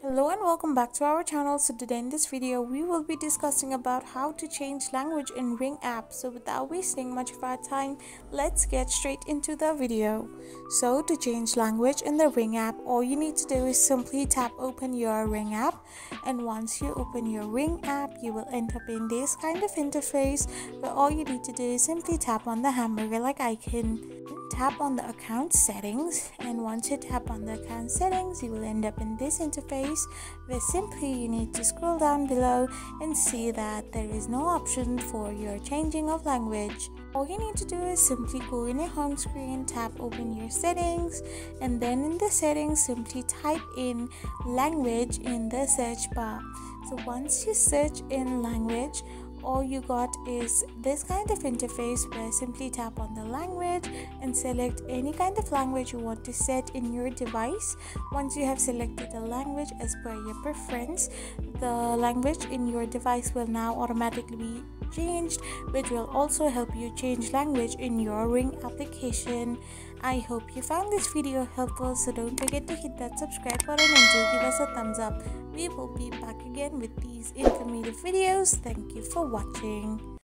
Hello and welcome back to our channel. So today in this video we will be discussing about how to change language in Ring app. So without wasting much of our time, let's get straight into the video. So to change language in the Ring app, all you need to do is simply tap open your Ring app and once you open your Ring app, you will end up in this kind of interface where all you need to do is simply tap on the hamburger like icon tap on the account settings and once you tap on the account settings you will end up in this interface where simply you need to scroll down below and see that there is no option for your changing of language. All you need to do is simply go in your home screen tap open your settings and then in the settings simply type in language in the search bar. So once you search in language all you got is this kind of interface where simply tap on the language and select any kind of language you want to set in your device. Once you have selected the language as per your preference the language in your device will now automatically be changed which will also help you change language in your ring application. I hope you found this video helpful so don't forget to hit that subscribe button and do give us a thumbs up. We will be back again with these informative videos. Thank you for watching